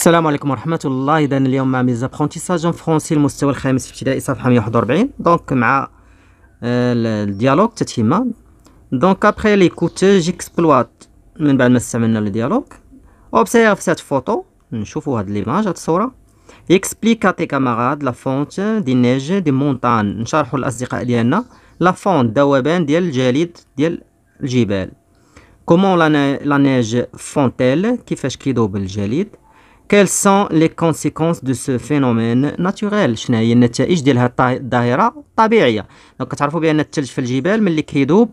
السلام عليكم ورحمة الله. إذا اليوم مع mes apprentissages français المستوى الخامس في ابتدائي صفحة 141 donc مع ال dialogue تتمة donc après l'écoute j'exploite من بعد ما استعملنا ال dialogue observe cette photo نشوفو هاد l'image هاد الصورة. explique à tes camarades la fonte des neiges des montagnes نشرحو للأصدقاء ديالنا la fonte ذوبان ديال الجليد ديال الجبال. Comment la neige fond-elle كيفاش كيذوب الجليد؟ Quelles sont les conséquences de ce phénomène naturel شنو هي النتائج ديال هاد الظاهره الطبيعيه donc كتعرفوا بان الثلج في الجبال ملي كيذوب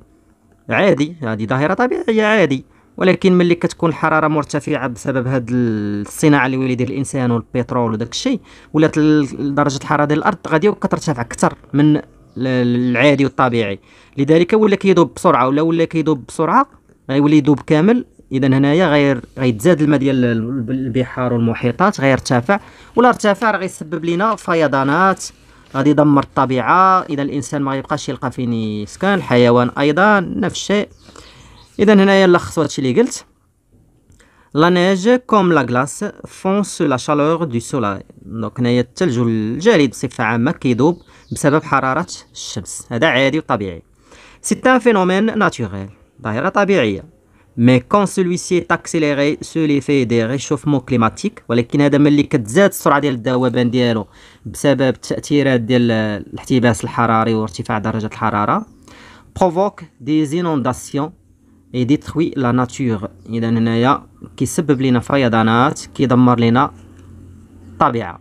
عادي هذه ظاهره طبيعيه عادي ولكن ملي كتكون الحراره مرتفعه بسبب هاد الصناعه اللي ولي يدير الانسان والبترول وداك الشيء ولات درجه الحراره ديال الأرض غادي كترتفع أكثر من العادي والطبيعي لذلك ولا كيذوب بسرعة ولا ولا كيذوب بسرعة غيولي يذوب كامل اذا هنايا غير غيتزاد الماء ديال البحار والمحيطات غيرتفع ولا ارتفع راه غيسبب لنا فيضانات. غادي يدمر الطبيعة. إذا الإنسان ما غيبقاش يلقى فين يسكن. الحيوان أيضا نفس الشيء. اذا هنايا نلخص هادشي اللي قلت. La neige comme la glace fond sous la chaleur du soleil donc هنايا الثلج والجليد بصفة عامة كيذوب بسبب حرارة الشمس. هذا عادي وطبيعي. C'est un phénomène naturel ظاهرة طبيعية. Mais quand celui-ci est accéléré sous l'effet du réchauffement climatique ولكن هذا ملي كتزاد السرعة ديال الذوبان ديالو بسبب التاثيرات ديال الاحتباس الحراري وارتفاع درجة الحرارة provoque des inondations et détruit la nature اذا هنايا كيسبب لنا فيضانات كيدمر لنا الطبيعه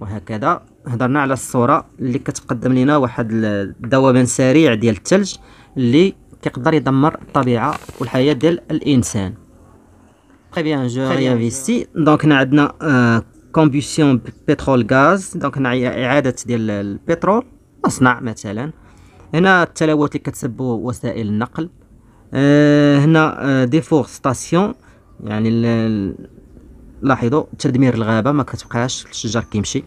وهكذا هضرنا على الصورة اللي كتقدم لنا واحد الذوبان سريع ديال الثلج اللي كيقدر يدمر الطبيعة والحياة ديال الإنسان. Très bien je réinvestis donc هنا عندنا combustion pétrole gaz donc هنا اعاده ديال البترول مصنع مثلا هنا التلوث اللي كتسببو وسائل النقل آه هنا déforestation يعني لاحظوا تدمير الغابه ما كتبقاش الشجر كيمشي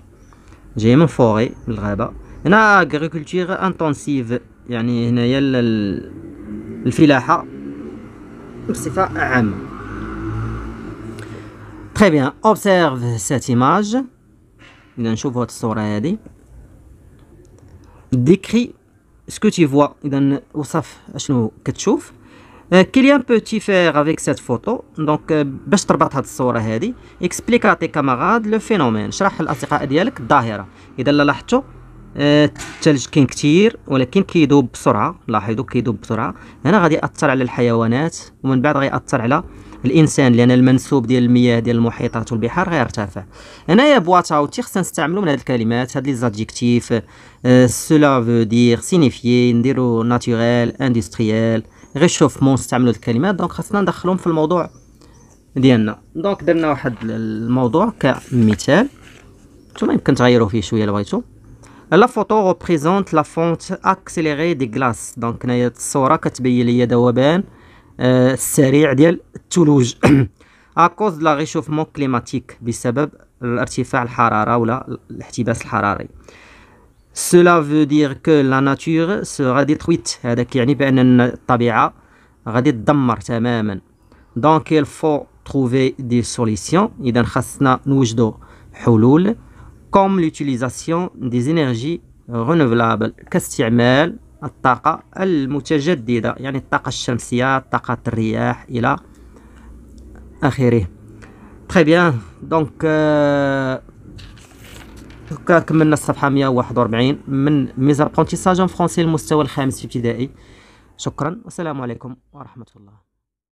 جاي من forêt من الغابه هنا agriculture intensive يعني هنايا الفلاحة. بصفة عامة Très bien observe cette image اذا نشوفوا هاد الصورة هادي Décris ce que tu vois اذا وصف اشنو كتشوف Quel lien peux-tu faire avec cette photo donc باش تربط هاد الصورة هادي. Explique à tes camarades le phénomène شرح للاصدقاء ديالك الظاهرة إذا لاحظتوا الثلج كاين كثير ولكن كيذوب بسرعة. لاحظوا كيذوب بسرعة. هنا غادي يأثر على الحيوانات ومن بعد غيأثر على الإنسان لأن المنسوب ديال المياه ديال المحيطات والبحار غيرتفع. هنايا boîte à outils خصنا نستعملوا من هاد الكلمات هاد les adjectifs. cela veut dire signifier نديرو naturel industriel réchauffement نستعملوا الكلمات donc خصنا ندخلهم في الموضوع ديالنا. donc درنا واحد الموضوع كمثال. نتوما يمكن تغيروا فيه شوية لو بغيتو. La photo représente la fonte accélérée des glaces donc هنايا الصورة كتبين لي ذوبان آه السريع ديال الثلوج à cause le réchauffement climatique بسبب ارتفاع الحراره ولا الاحتباس الحراري cela veut dire que la nature sera détruite. هذا كيعني بان الطبيعه غادي تدمر تماما donc il faut trouver des solutions. اذا خاصنا نوجدوا حلول comme l'utilisation des énergies renouvelables. كاستعمال الطاقة المتجددة يعني الطاقة الشمسية طاقة الرياح إلى آخره. Très bien donc كملنا الصفحة 141 من Mes apprentissages français المستوى الخامس ابتدائي. شكرا. والسلام عليكم ورحمة الله.